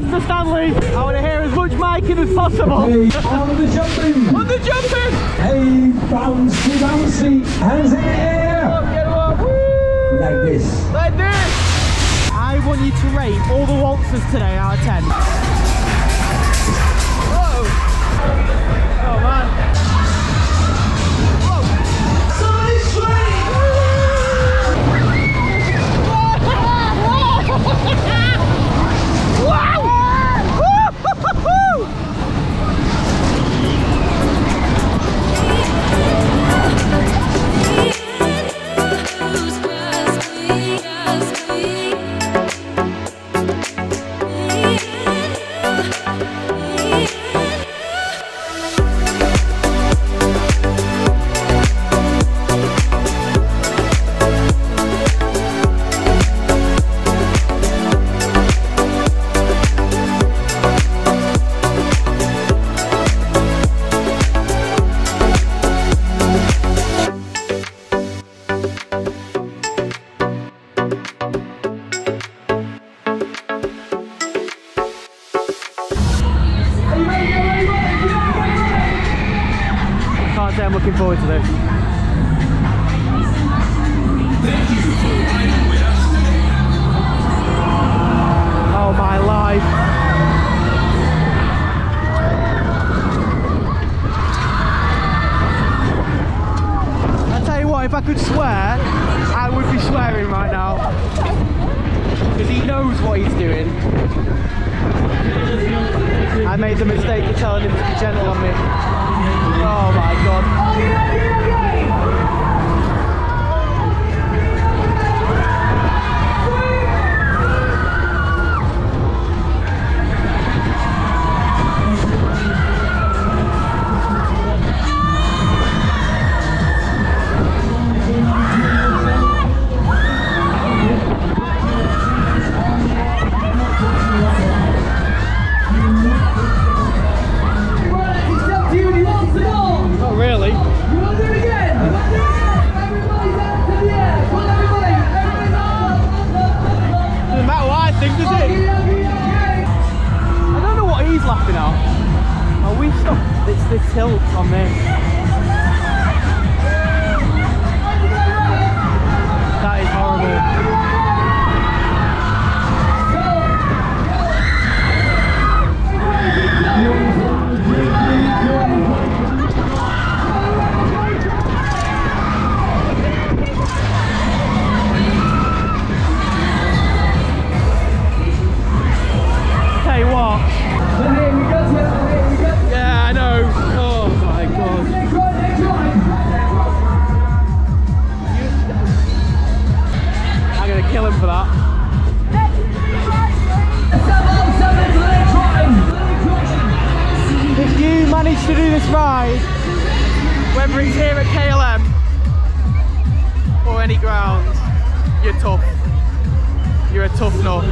Sylvester Stanley. I want to hear as much miking as possible. Hey, on the jumping. On the jumping! Hey, bouncy, bouncy. Hands in the air. Get up, woo! Like this. Like this! I want you to rate all the waltzers today out of 10. Whoa! Oh man. Can't kill him for that. If you manage to do this ride, whether it's here at KLM or any ground, you're tough. You're a tough nut.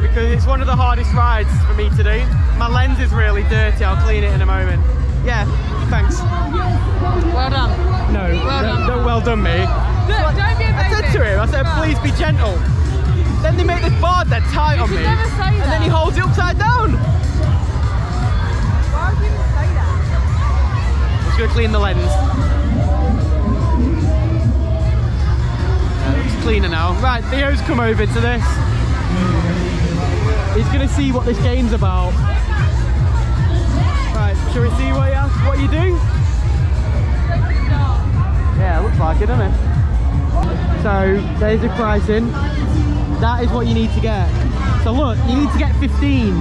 Because it's one of the hardest rides for me to do. My lens is really dirty, I'll clean it in a moment. Yeah, thanks. Well done. No, Well done. don't well done me. Look, don't be a I said to him, I said, please be gentle. Then they make this bar dead tight on should me. never say And then he holds it upside down. Why would you even say that? Just gonna clean the lens. Yeah, it's cleaner now. Right, Theo's come over to this. He's gonna see what this game's about. Right, shall we see what you, what you do? Yeah, looks like it, doesn't it? So there's your pricing. That is what you need to get. So look, you need to get 15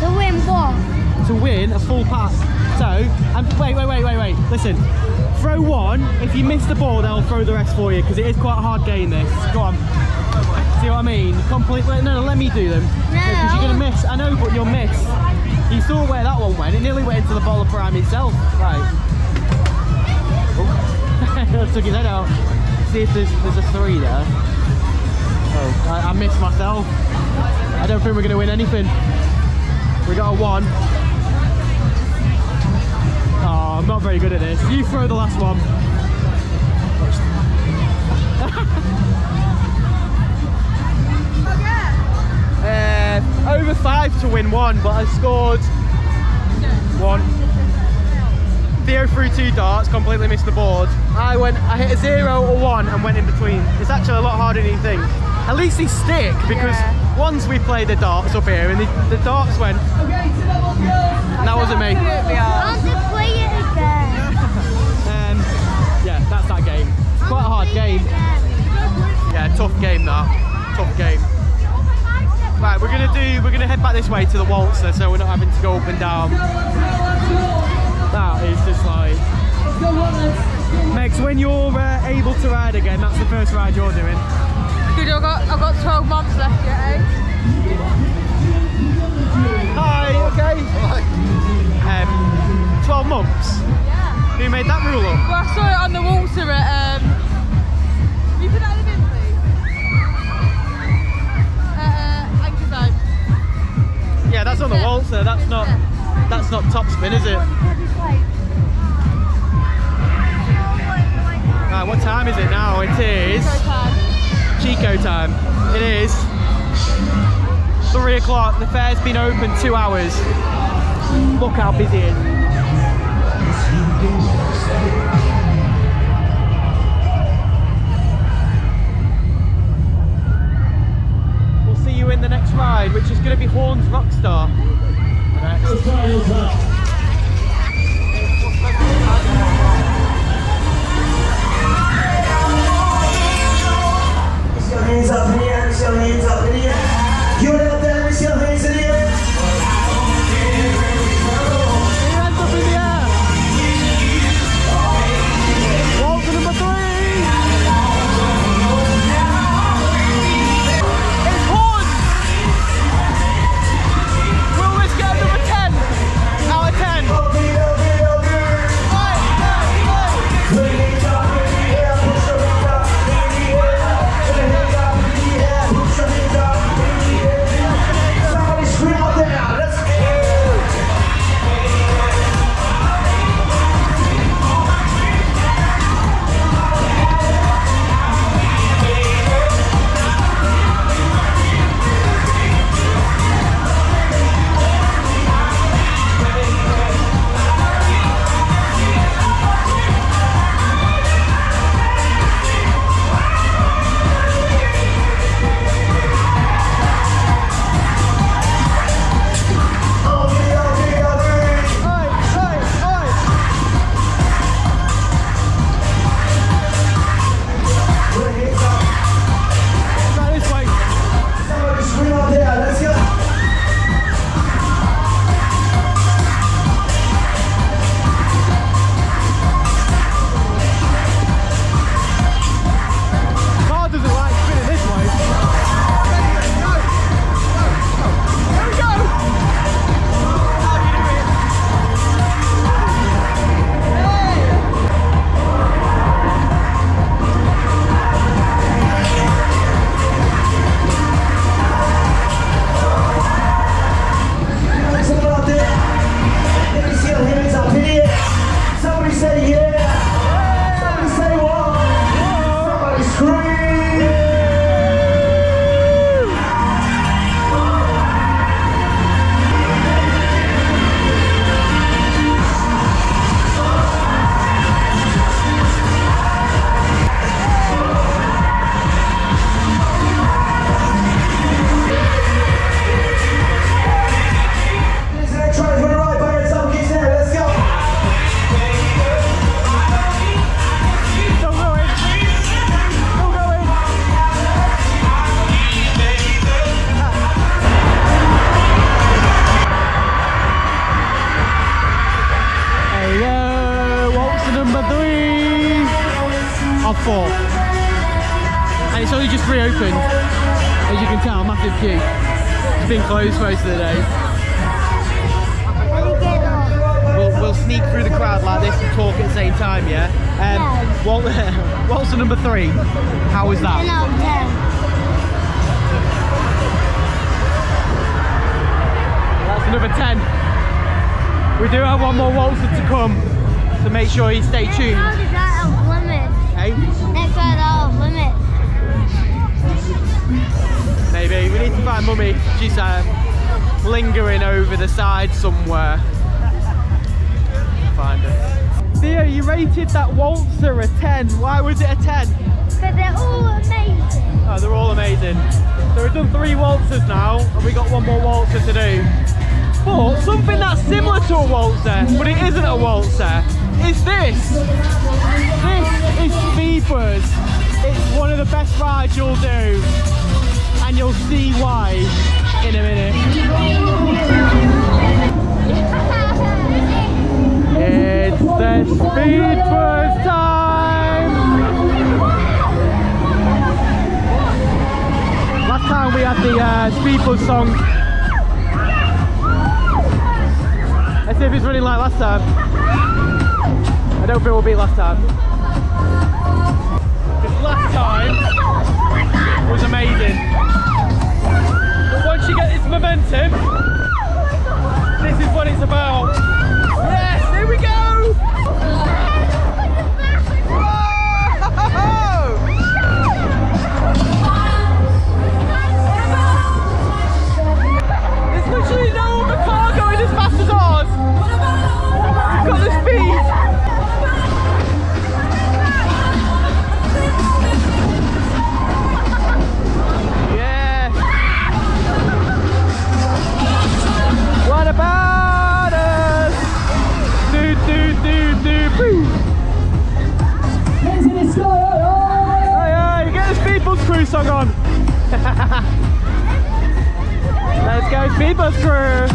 To win what? to win a full pass. So, and wait, wait, wait, wait, wait. Listen, throw one. If you miss the ball, they'll throw the rest for you because it is quite a hard game. This. Go on. See what I mean? Complete. No, no, let me do them. Because you're gonna miss. I know, but you'll miss. You saw where that one went. It nearly went into the ball of prime itself. Right. Oh. Took his head out. See if there's there's a three there. Oh, I, I missed myself. I don't think we're gonna win anything. We got a one. Oh, I'm not very good at this. You throw the last one. Uh, over five to win one, but I scored one. Theo threw two darts, completely missed the board. I went, I hit a zero or one and went in between. It's actually a lot harder than you think. At least they stick because Yeah. once we played the darts up here and the, the darts went, that wasn't me. Absolutely are. I want to play it again. Um, yeah, that's that game. It's quite a hard game. Yeah, tough game that. Tough game. Right, we're gonna do. We're gonna head back this way to the waltzer, so we're not having to go up and down. That is just like. Mex, when you're uh, able to ride again, that's the first ride you're doing. Good, I've got, I've got 12 months left yet, eh? Hi, okay. Um, 12 months. Yeah. Who made that rule up? Well, I saw it on the water at, um... You put that in please? Uh, Anchor Zone. Yeah, that's on the waltzer. That's not. That's not top spin, is it? Right, what time is it now? It is. So time. Chico time. It is three o'clock. The fair's been open two hours. Look how busy it is. We'll see you in the next ride, which is going to be Horns Rockstar. Next. Find mummy. She's um, lingering over the side somewhere. Find her. Theo, you rated that waltzer a 10. Why was it a 10? But they're all amazing. Oh, they're all amazing. So we've done three waltzers now, and we got one more waltzer to do. But something that's similar to a waltzer, but it isn't a waltzer, is this. This is Speedbuzz. It's one of the best rides you'll do, and you'll see why in a minute. It's the Speedbuzz time! Last time we had the uh, Speedbuzz song. Let's see if it's running like last time. I don't think it will be last time. Because last time was amazing. Momentum, oh this is what it's about. Song on. Let's go Speedbuzz crew.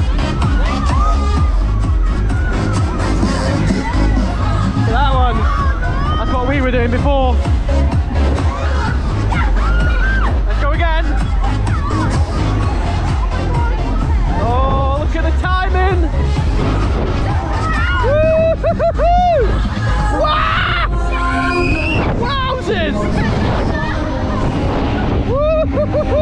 That one. That's what we were doing before. Let's go again. Oh, look at the timing. Woo-hoo-hoo-hoo! Wow! Wowzers! Woo-hoo-hoo-hoo!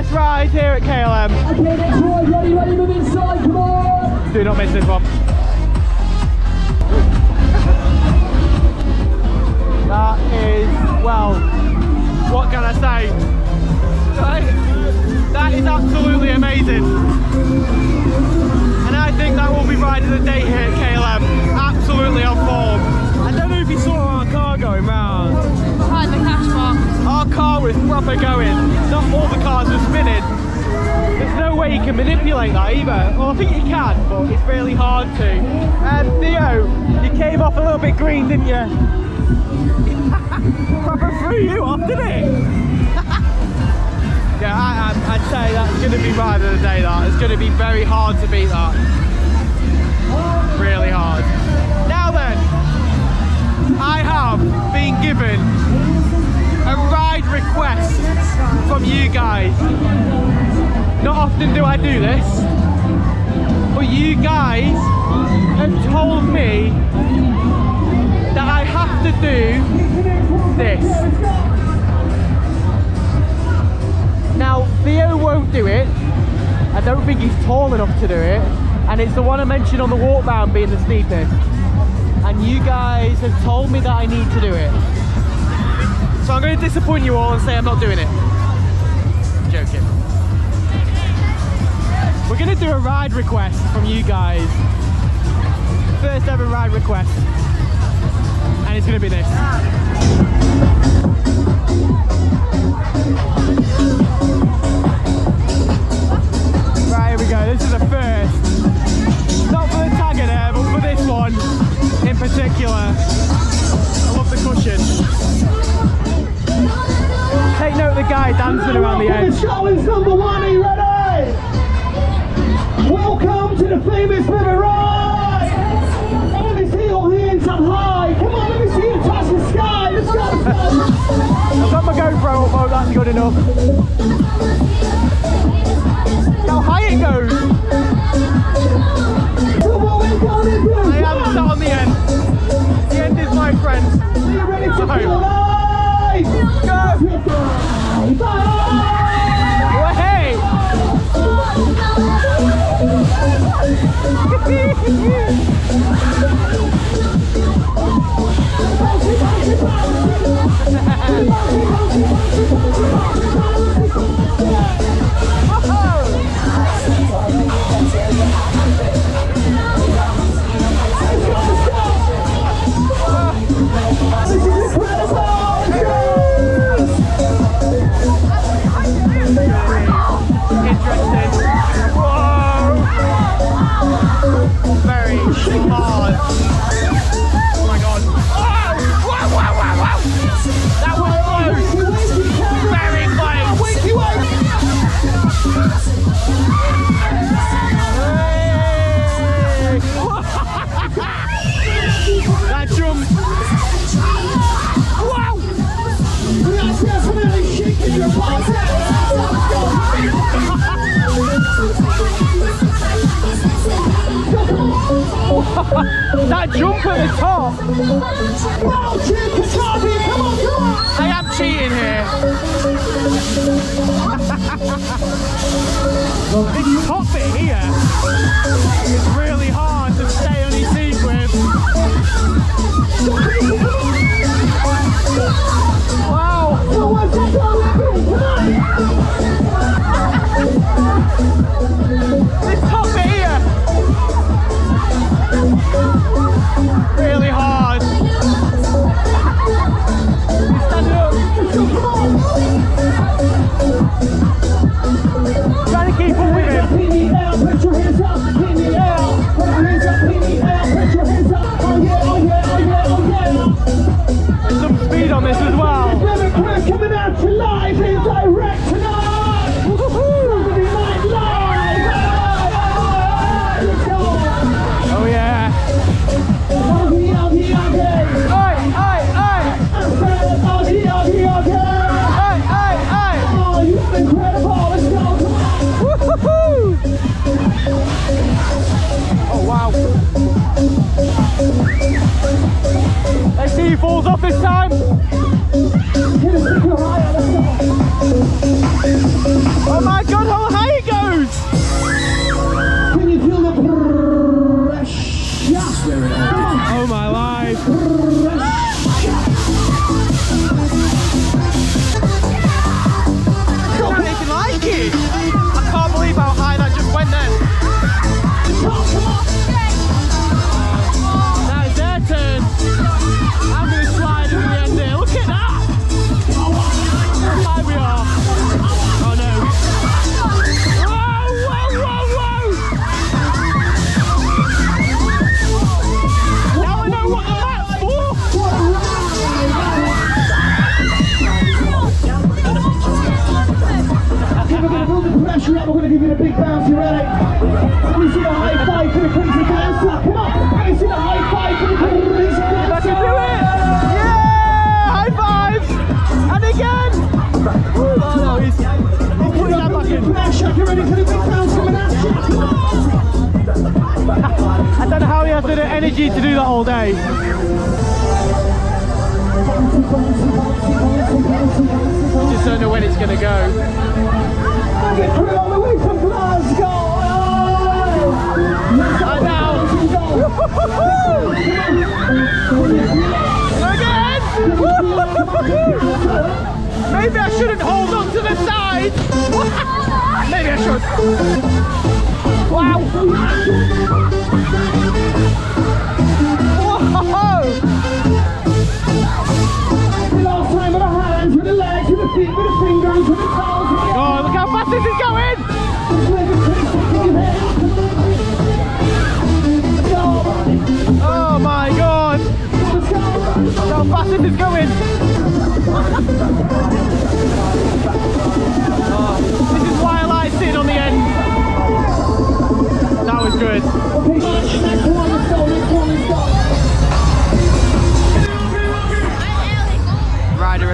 Best rides here at KLM. Okay, next ride, ready, ready, move inside, come on. Do not miss this one. That is, well, what can I say? That is absolutely amazing. And I think that will be ride of the day here at KLM. Absolutely on form. I don't know if you saw our car going round. Behind the cash box. Our car was proper going. Not all the cars were you can manipulate that either. Well, I think he can, but it's really hard to. And Theo, you came off a little bit green, didn't you? proper threw you off, didn't it? yeah, I, I, I'd say that's going to be ride of the day. That it's going to be very hard to beat that. Really hard. Now then, I have been given a ride request from you guys. Not often do I do this, but you guys have told me that I have to do this. Now, Theo won't do it. I don't think he's tall enough to do it. And it's the one I mentioned on the walk round being the steepest. And you guys have told me that I need to do it. So I'm going to disappoint you all and say I'm not doing it. We're gonna do a ride request from you guys. First ever ride request. And it's gonna be this. Right, here we go. This is the first. Not for the Tagada, but for this one in particular. I love the cushion. Take note of the guy dancing around the edge. The challenge number one, are you ready? enough. How high it goes! I am sat on the end. The end is my friend. Are you ready to feel life? Go! Bye! Bye! Hey! Oh, that jump at the top. I am cheating here. this top here is really hard to stay on his feet with.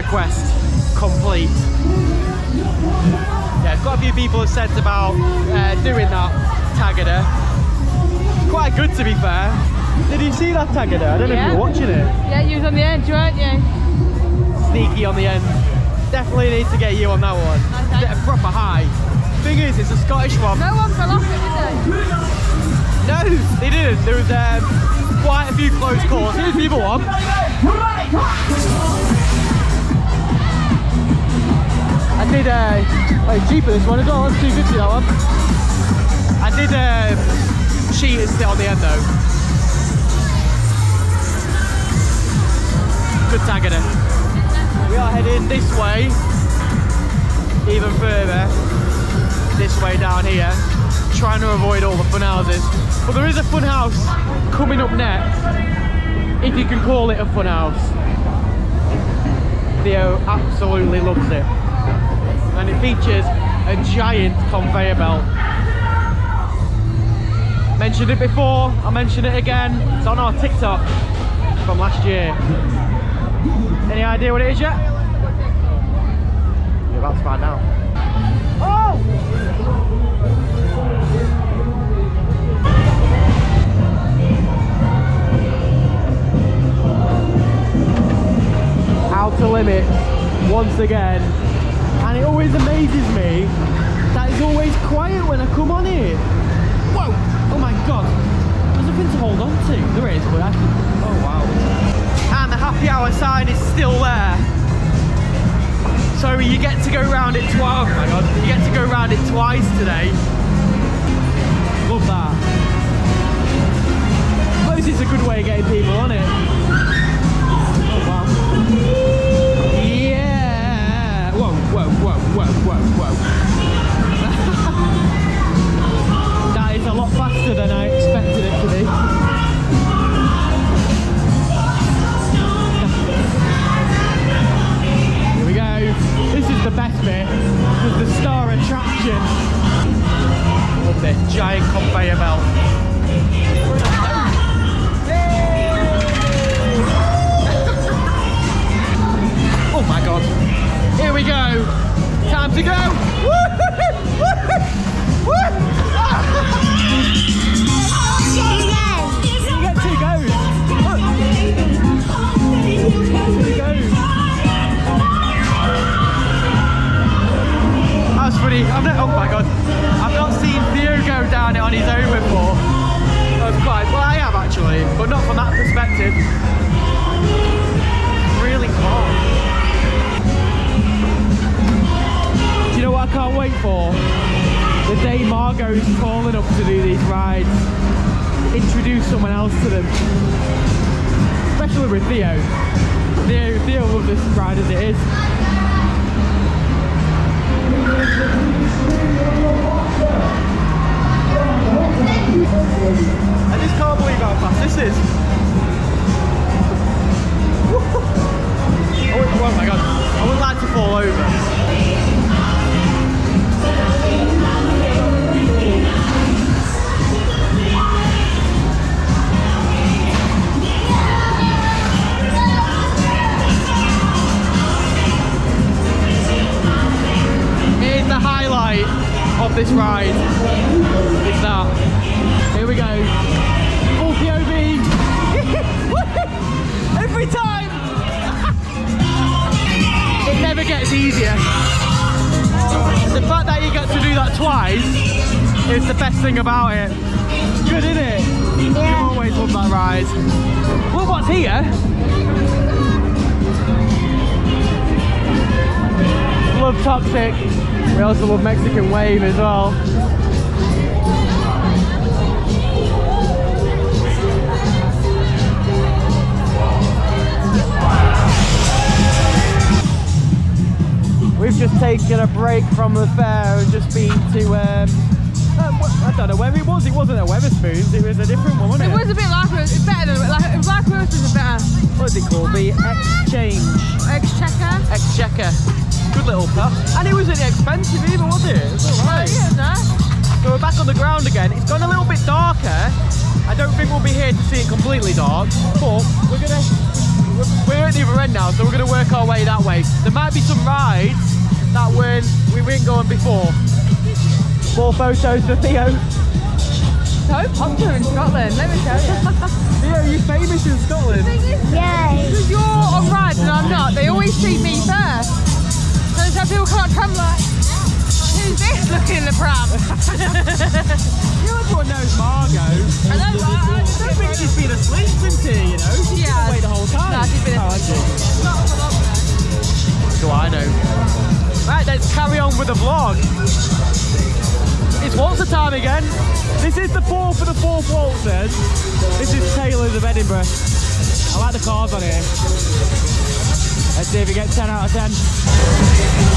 quest complete. Yeah, quite a few people have said about uh, doing that Tagada. Quite good to be fair. Did you see that Tagada? I don't yeah. know if you were watching it. Yeah, you was on the edge, weren't you? Sneaky on the end. Definitely need to get you on that one. Okay. Get a proper high. Thing is, it's a Scottish one. No one fell off it, did they? No, they didn't. There was um, quite a few close calls. Here's the other one. Did uh, cheaper this one as well. That's 250 that one. I did um, cheat and sit on the end though. Good tag in it. We are heading this way, even further. This way down here, trying to avoid all the fun houses. But there is a fun house coming up next, if you can call it a fun house. Theo absolutely loves it. And it features a giant conveyor belt. Mentioned it before, I'll mention it again. It's on our TikTok from last year. Any idea what it is yet? You're about to find out. Oh! Outer limits once again. And it always amazes me that it's always quiet when I come on here. Whoa! Oh my god! There's nothing to hold on to. There is, but I can. Oh wow. And the happy hour sign is still there. So you get to go round it twice. Oh my god! You get to go round it twice today. Love that. I Suppose it's a good way of getting people on it. Whoa, whoa, that is a lot faster than I expected it to be. Here we go. This is the best bit. This is the star attraction. Love this giant conveyor belt. Oh my god. Here we go. Time to go. That's funny. I've not, oh my god. I've not seen Theo go down it on his own before. That's quite, well I have actually, but not from that perspective. Can't wait for? The day Margot's calling up to do these rides. Introduce someone else to them. Especially with Theo. Theo, Theo loves this ride as it is. Also love Mexican Wave as well. We've just taken a break from the fair and just been to, um, uh, I don't know where it was. It wasn't a Wetherspoons, it was a different one, wasn't It it? was a bit like it's better than like it was like Roast was better. What is it called? The Exchange. Exchequer. Exchequer good little. And it wasn't expensive either, was it? It was alright. Yeah. So we're back on the ground again. It's gone a little bit darker. I don't think we'll be here to see it completely dark, but we're gonna we're at the other end now, so we're gonna work our way that way. There might be some rides that when we weren't going before. More photos for Theo. So popular in Scotland, let me tell you. Theo, you're famous in Scotland. Yay. Because you're on rides and I'm not, they always see me first which people can't come like. Who's this looking in the pram? you know, everyone knows Margot. I know, I, I don't think she's been asleep since here, you know? She's yeah. been away the whole time. No, she's been asleep. Oh, Do I know? Right, let's carry on with the vlog. It's waltzer time again. This is the fourth of the fourth waltzers. This is Taylor's of Edinburgh. I like the cars on here. Let's see if we get 10 out of 10.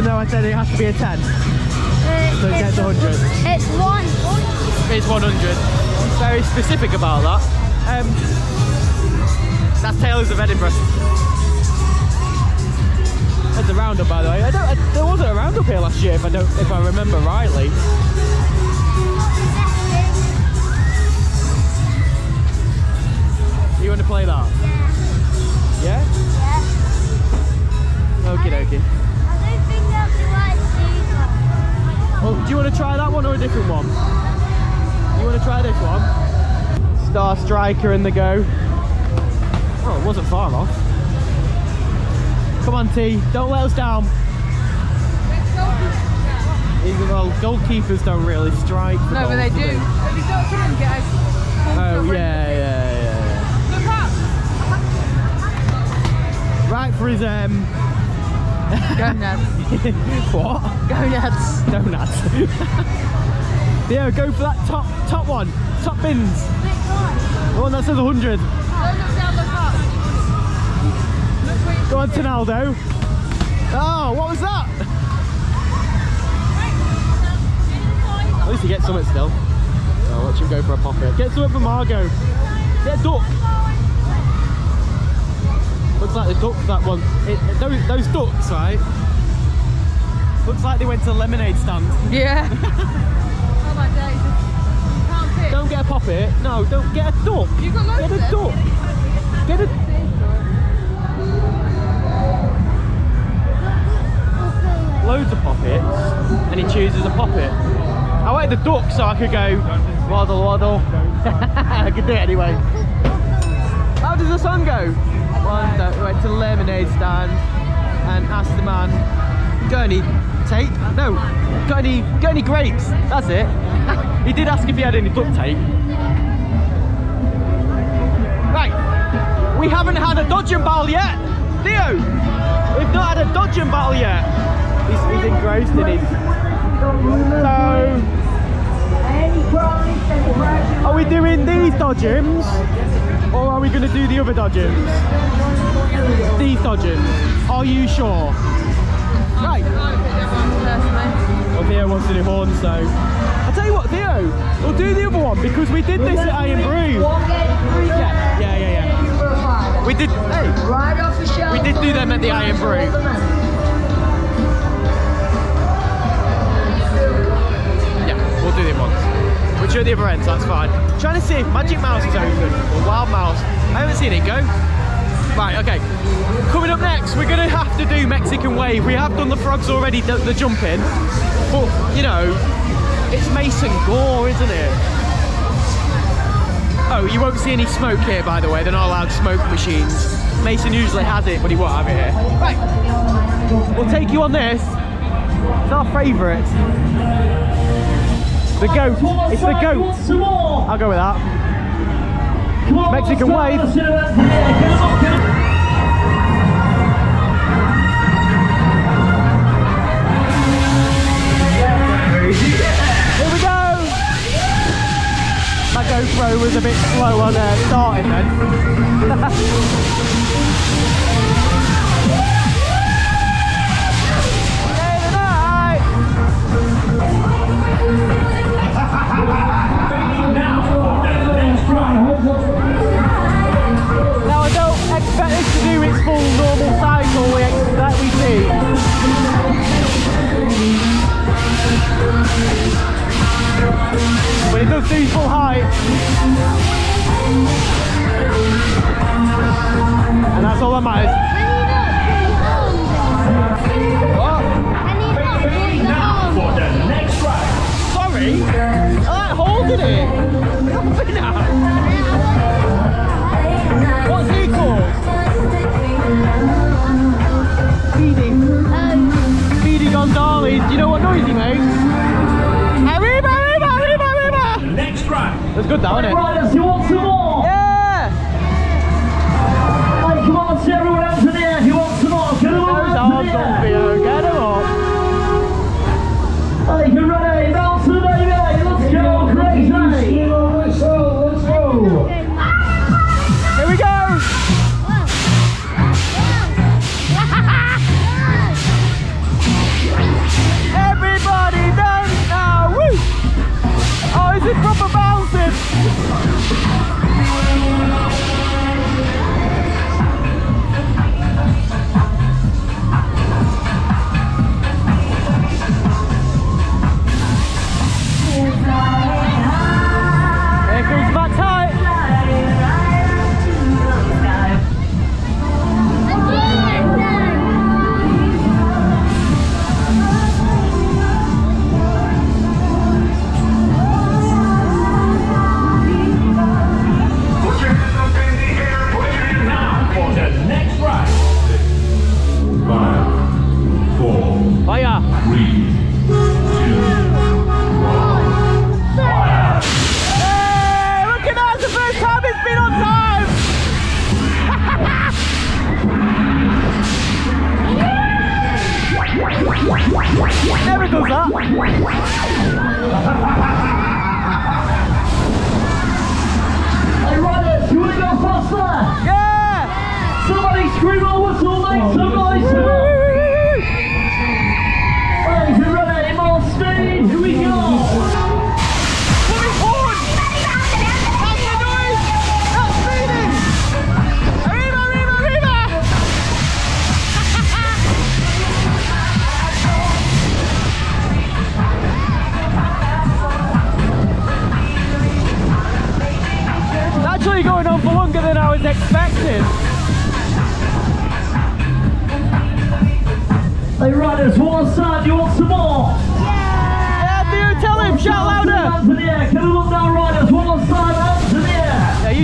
even though I said it has to be a 10. Uh, So it gets 100. It's one. It's 100. Very specific about that. Um, that's Taylor's of Edinburgh. There's a roundup, by the way. I don't, I, there wasn't a roundup here last year, if I don't, if I remember rightly. You want to play that? Yeah. Yeah. Okie dokie. Well, do you want to try that one or a different one? You want to try this one? Star Striker in the go. Oh, it wasn't far off. Come on, T. Don't let us down. Even though goalkeepers don't really strike. No, but they do. You got someone get Oh, yeah, yeah, yeah, Look up! yeah. Right for his, um... Gonads. what? Gonads. Donuts. Theo, go for that top top one. Top bins. The one that says 100. Don't down, look up. Look where you Go on, Tonaldo. Oh, what was that? At least he gets something still. Oh, watch him go for a pocket. Get something for Margot. Get duck. Looks like the duck that one. It, it- those, those ducks, right? Looks like they went to the lemonade stand. Yeah. oh my days. Can't fit. Don't get a poppet. No, don't get a duck. You've got loads Get a of them. duck. Get a. Loads of poppets, and he chooses a poppet. I wanted the duck so I could go waddle waddle. I could do it anyway. How does the song go? One, we went to the lemonade stand and asked the man, got any tape? No, got any, got any grapes? That's it. he did ask if he had any duct tape. Right, we haven't had a dodging battle yet. Theo, we've not had a dodging battle yet. He's, he's engrossed in his. So, are we doing these dodgems? Or are we going to do the other dodgems? These dodgems. Are you sure? Right. The. Well, Theo wants to do horns, so. I'll tell you what, Theo, we'll do the other one because we did this at Irn Bru. Yeah, yeah, yeah, yeah. We did, hey, Right off the shelf. we did do them at the Irn Bru. Yeah, we'll do them once. Which are the other ends, that's fine. Trying to see if Magic Mouse is open or Wild Mouse. I haven't seen it go. Right, okay. Coming up next, we're gonna have to do Mexican Wave. We have done the frogs already, the, the jumping. But, you know, it's Mason Gore, isn't it? Oh, you won't see any smoke here, by the way. They're not allowed smoke machines. Mason usually has it, but he won't have it here. Right, we'll take you on this. It's our favourite. The goat. It's the goat. I'll go with that. Mexican wave. GoPro was a bit slow on uh, starting then. Now I don't expect this to do its full normal cycle we that we see. But it does do full height. And that's all that matters. Ride. Sorry? Oh, I like holding it. Now. What's he called? Speedy. Speedy Gonzales. Do you know what noise he makes? Ride. That's good, that, wasn't it? Riders, you want some more? Yeah! Hey, come on, see everyone else in the air. You want some more? Get them all Those arms in the air. Theo, uh, get him up. Hey,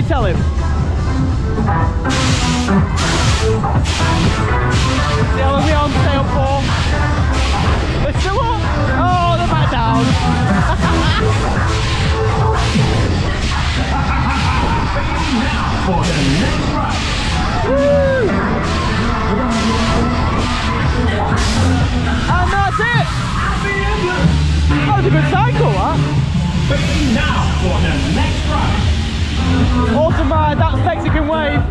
tell him. We on up for? Still up. Oh, they're back down. The! And that's it. That was a good cycle, that. Now for the next ride. Awesome ride, that's Mexican wave.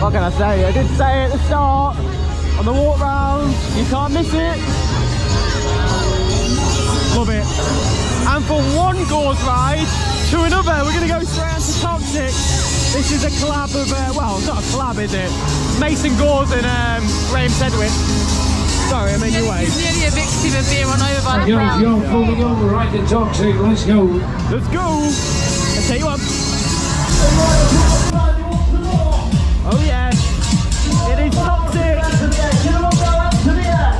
What can I say? I did say at the start, on the walk round, you can't miss it. Love it. And from one Gauze ride to another, we're going to go straight on to Toxic. This is a collab of, uh, well, not a collab, is it? Mason Gauze and um, Graham Sedgwick. Sorry, I'm in your way. He's nearly a victim of being run over by the Yo, crowd. yo, falling over right to toxic, let's go. Let's go. I tell you what. Oh yeah. It is toxic. Can you look down, hands in the air.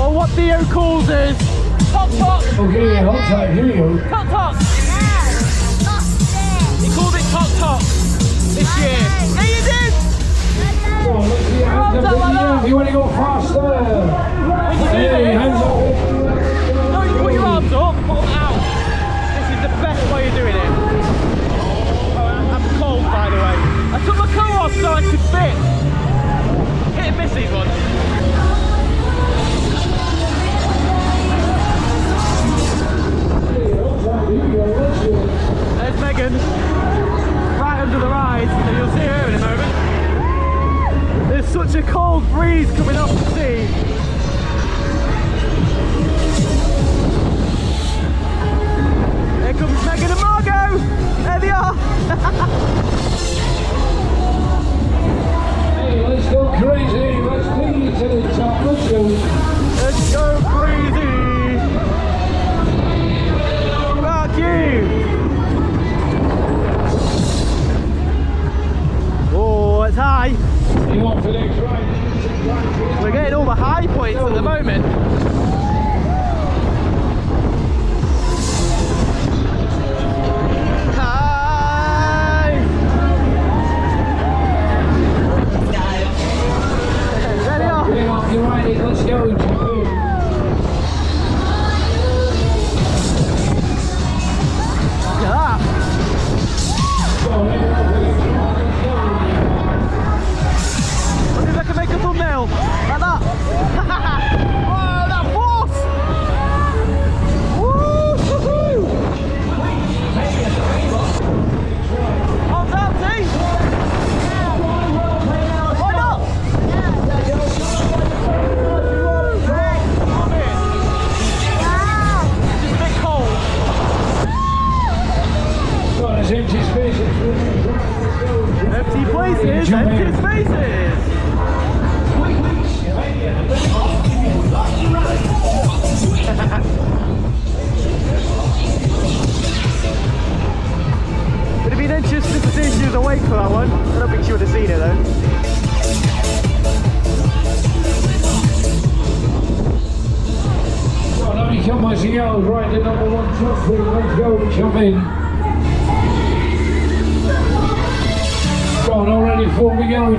Or what Theo calls us. Top top. Okay, hold tight, oh, here you go. Top top. He called it top top this year. Yeah, you did. Go on, let's see your hands up in the air if you want to go faster. When you do Hey, hands up.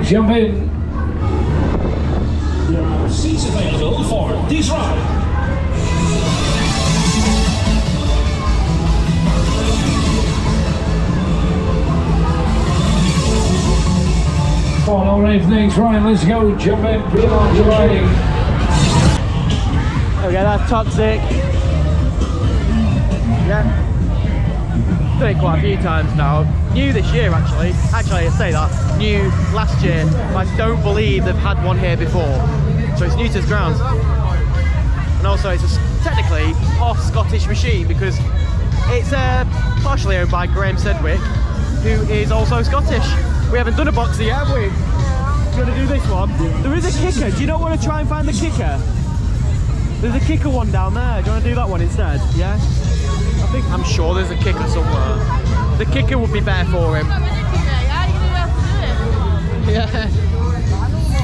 Jump in. There are seats available for this ride. Come on, already for the next ride. Let's go. Jump in. Feel on your riding. Okay, that's toxic. Yeah. Done it quite a few times now. New this year actually. Actually I say that. New last year. I don't believe they've had one here before. So it's new to this ground. And also it's a, technically half Scottish machine because it's uh, partially owned by Graham Sedgwick, who is also Scottish. We haven't done a boxer yet, have we? We're gonna do this one. There is a kicker. Do you not want to try and find the kicker? There's a kicker one down there. Do you want to do that one instead? Yeah? I think I'm sure there's a kicker somewhere. The kicker would be better for him. Yeah.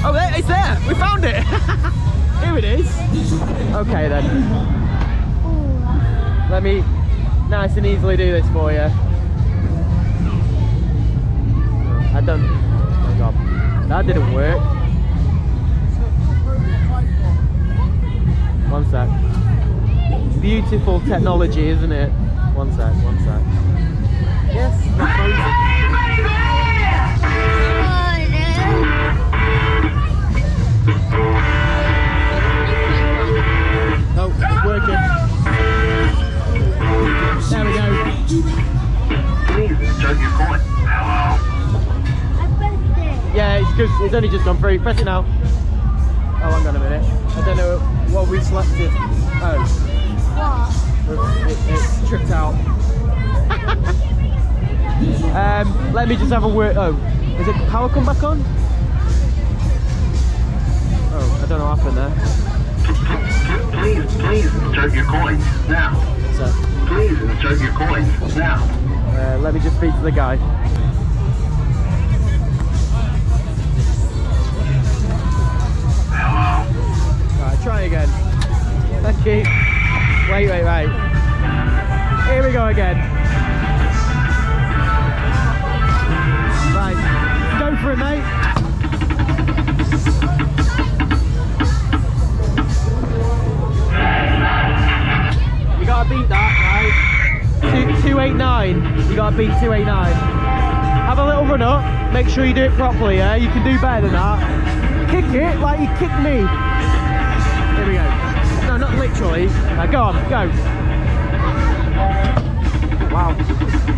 Oh, there, it's there. We found it. Here it is. Okay then. Let me nice and easily do this for you. I don't. Oh god, that didn't work. One sec. Beautiful technology, isn't it? One sec. One sec. Yes. There we go. Insert your coin. Hello. Yeah, it's it's only just gone through. Press it now. Oh, hang on a minute. I don't know what we selected. Oh, it, it's tripped out. um, let me just have a word. Oh, is it power come back on? Oh, I don't know what happened there. Please, please insert your coin now. Please insert your coin now. uh, let me just speak to the guy. Hello. Right, try again. Thank you. Wait, wait, wait. Here we go again. Right, go for it, mate. Gotta beat that, right? Two, 289. You gotta beat 289. Have a little run up. Make sure you do it properly, yeah? You can do better than that. Kick it like you kicked me. Here we go. No, not literally. Go on, go. Wow.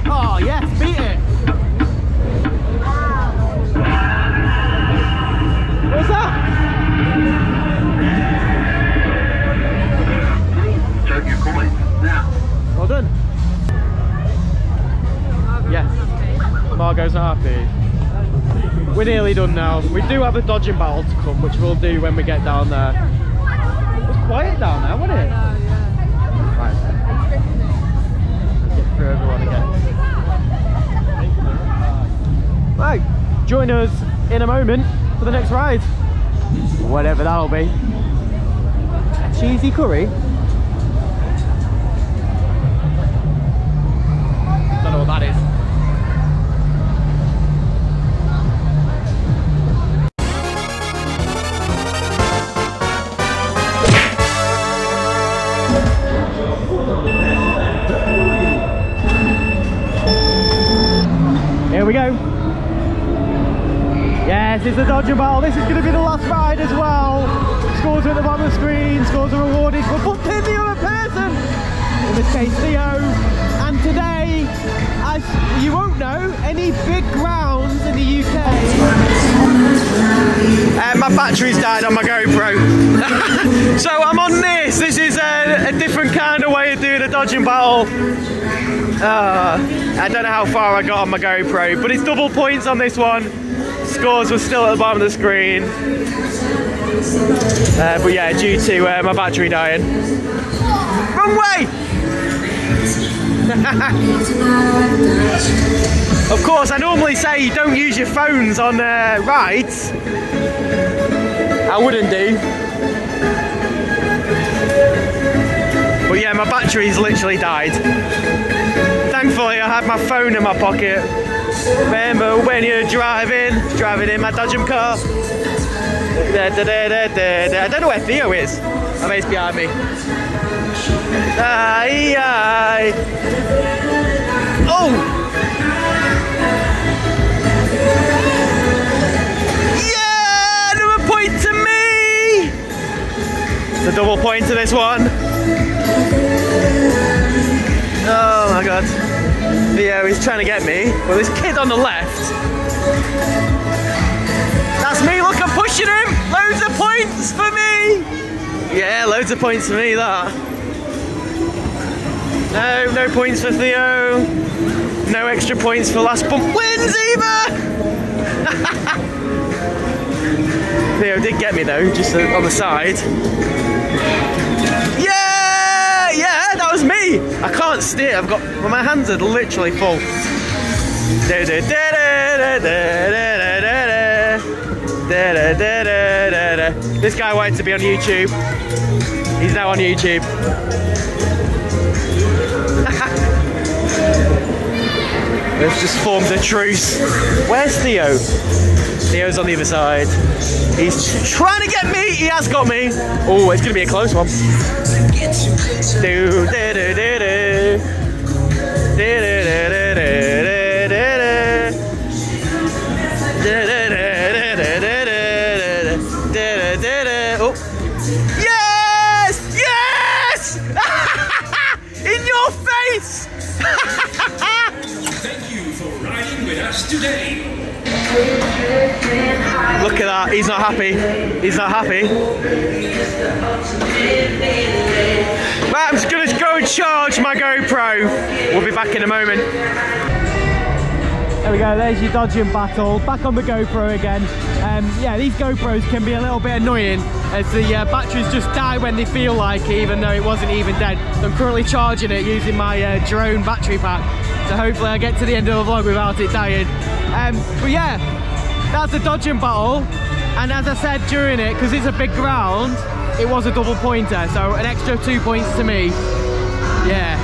Oh, yes, beat it. What's that? Well done. Yes. Margot's happy. We're nearly done now. We do have a dodging battle to come, which we'll do when we get down there. It was quiet down there, wasn't it? Right. Join us in a moment for the next ride. Whatever that'll be. A cheesy curry. It's the Dodger Battle. This is going to be the last ride as well. Scores are at the bottom of the screen. Scores are rewarded for but pin the other person. In this case, Theo. And today, as you won't know, any big grounds in the UK. Uh, my battery's died on my GoPro. so I'm on this. This is a, a different kind of way of doing a dodging battle. Uh, I don't know how far I got on my GoPro, but it's double points on this one. Scores were still at the bottom of the screen. Uh, but yeah, due to uh, my battery dying. Wrong way! of course, I normally say you don't use your phones on uh, rides. I wouldn't do. But yeah, my battery's literally died. Thankfully, I had my phone in my pocket. Remember when you're driving, driving in my Dodgem car. Da, da, da. I don't know where Theo is. Oh, he's behind me. Aye, aye. Oh! Yeah! Another point to me! A double point to this one. Oh my god. Theo is trying to get me. Well, this kid on the left. That's me, look, I'm pushing him! Loads of points for me! Yeah, loads of points for me, that. No, no points for Theo. No extra points for last bump wins either! Theo did get me though, just uh, on the side. I can't steer. I've got well, my hands are literally full. This guy wanted to be on YouTube. He's now on YouTube. We've just formed a truce. Where's Theo? Theo's on the other side. He's trying to get me. He has got me. Oh, it's going to be a close one. Do, do, do, do, do. Do, do, do, do, do, do. Oh. Yes! Yes! In your face! Thank you for riding with us today. Look at that. He's not happy. He's not happy. Right, I'm just going to go and charge my GoPro. We'll be back in a moment. There we go, there's your dodging battle. Back on the GoPro again. Um, yeah, these GoPros can be a little bit annoying as the uh, batteries just die when they feel like it, even though it wasn't even dead. So I'm currently charging it using my uh, drone battery pack. So hopefully I get to the end of the vlog without it dying. Um, but yeah, that's a dodging battle. And as I said during it, because it's a big ground, it was a double pointer. So an extra two points to me. Yeah.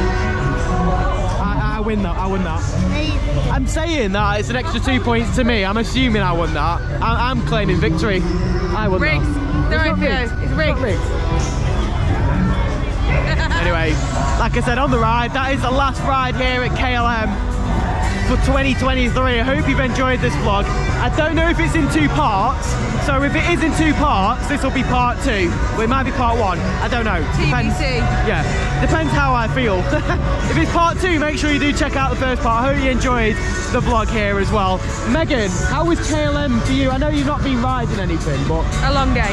I, I win that, I win that. I'm saying that it's an extra two points to me. I'm assuming I won that. I, I'm claiming victory. I won Rigged. that. Don't It's not rigged. It's It's rigged. anyway, like I said on the ride, that is the last ride here at KLM for 2023. I hope you've enjoyed this vlog. I don't know if it's in two parts, so if it is in two parts, this will be part two. Well, it might be part one. I don't know. Depends. TBC. Yeah, depends how I feel. if it's part two, make sure you do check out the first part. I hope you enjoyed the vlog here as well. Megan, how was KLM for you? I know you've not been riding anything, but A long day.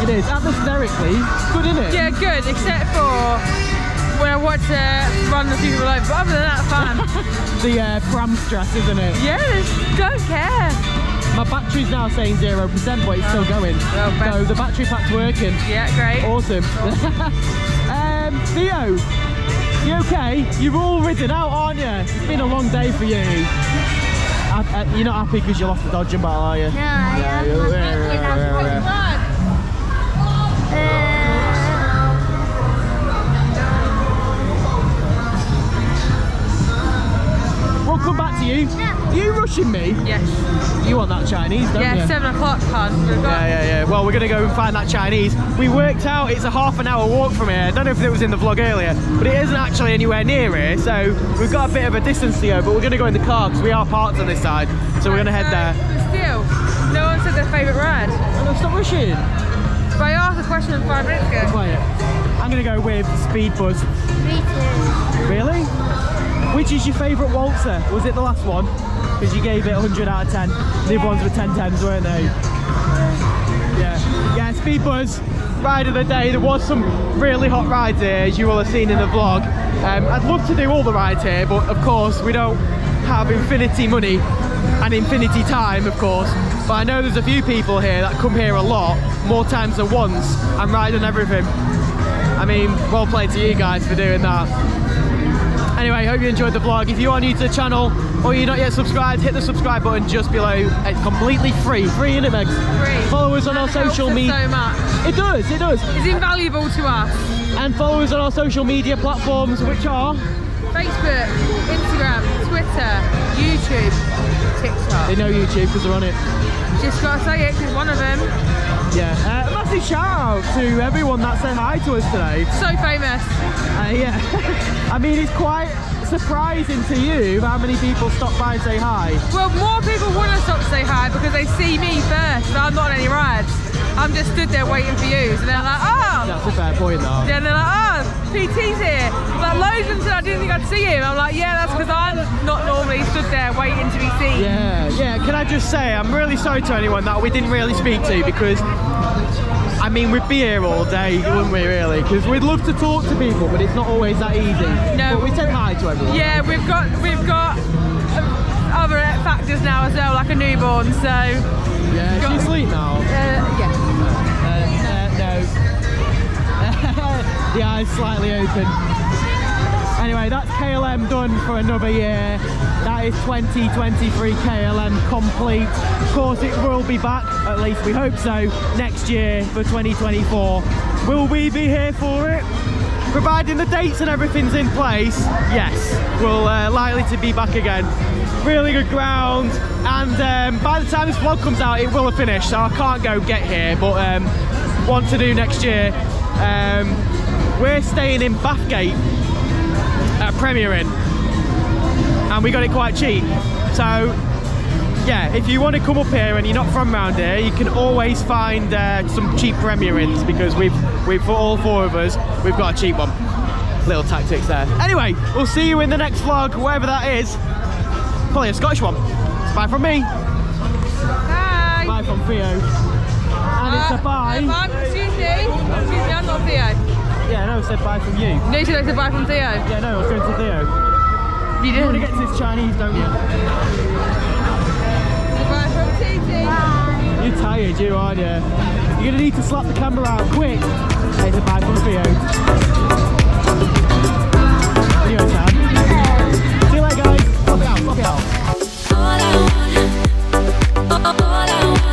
it is atmospherically good, isn't it? Yeah, good, except for when I watch uh, run the people like, but other than that, fun. The uh, pram stress, isn't it? yeah, don't care. My battery's now saying 0%, but it's still going. Well, so the battery pack's working. Yeah, great. Awesome. um, Theo, you okay? You've all ridden out, aren't you? It's been a long day for you. Uh, uh, you're not happy because you lost the dodging battle, are you? No, I We'll come back to you. You rushing me? Yes. You want that Chinese, don't Yeah, you? seven o'clock, hon. Yeah, yeah, yeah. Well, we're going to go and find that Chinese. We worked out it's a half an hour walk from here. I don't know if it was in the vlog earlier, but it isn't actually anywhere near here. So we've got a bit of a distance to go, but we're going to go in the car because we are parked on this side. So we're going to head there. But still, no one said their favourite ride. Oh, stop rushing. But I asked the question five minutes ago. Quiet. I'm going to go with Speed Buzz. Me too. Really? Which is your favourite waltzer? Was it the last one? Because you gave it 100 out of 10. The other ones were 10 10s, weren't they? Yeah. Yeah, Speed Buzz, ride of the day. There was some really hot rides here, as you will have seen in the vlog. Um, I'd love to do all the rides here, but of course we don't have infinity money and infinity time, of course. But I know there's a few people here that come here a lot, more times than once, and ride on everything. I mean, well played to you guys for doing that. Anyway, I hope you enjoyed the vlog. If you are new to the channel or you're not yet subscribed, hit the subscribe button just below. It's completely free. Free, innit, Megs? Free. Follow us on our social media. so much. It does, it does. It's invaluable to us. And follow us on our social media platforms, which are. Facebook, Instagram, Twitter, YouTube, TikTok. They know YouTube because they're on it. Just gotta say it, 'cause one of them, Yeah. Uh, a massive shout out to everyone that said hi to us today. so famous. Uh, yeah. I mean, it's quite surprising to you how many people stop by and say hi. Well, more people want to stop to say hi because they see me first, but I'm not on any rides. I'm just stood there waiting for you. So they're like, oh, That's a fair point, though. yeah, they're like, oh, PT's here. Of them said I didn't think I'd see him. I'm like, yeah, that's because I'm not normally stood there waiting to be seen. Yeah, yeah. Can I just say, I'm really sorry to anyone that we didn't really speak to because, I mean, we'd be here all day, wouldn't we, really? Because we'd love to talk to people, but it's not always that easy. No. But we said hi to everyone. Yeah, we've got we've got other factors now as well, like a newborn. So Yeah, she's asleep now. yeah, Uh, uh, the eyes slightly open. Anyway, that's KLM done for another year. That is 2023 KLM complete. Of course, it will be back, at least we hope so, next year for 2024. Will we be here for it? Providing the dates and everything's in place, yes, we'll uh, likely to be back again. Really good ground, and um, by the time this vlog comes out, it will have finished, so I can't go get here, but um, want to do next year. Um, we're staying in Bathgate at Premier Inn, and we got it quite cheap. So yeah, if you want to come up here and you're not from around here, you can always find uh, some cheap Premier Inns because we've, we've for all four of us, we've got a cheap one. Little tactics there. Anyway, we'll see you in the next vlog, wherever that is. Probably a Scottish one. It's bye from me. Hi. Bye from Theo. And it's a Uh, bye. I'm I'm Susie. Susie, I'm not Theo. Yeah, no, I said bye from you. No, she said I said bye from Theo. Yeah, no, I was going to Theo. You did. You want to get to this Chinese, don't you? Bye from TT. Bye. You're tired, you are, yeah. You're going to need to slap the camera out quick. Say goodbye from Theo. Theo time. See you later, guys. Pop it out, Pop it out. All I want, all I want.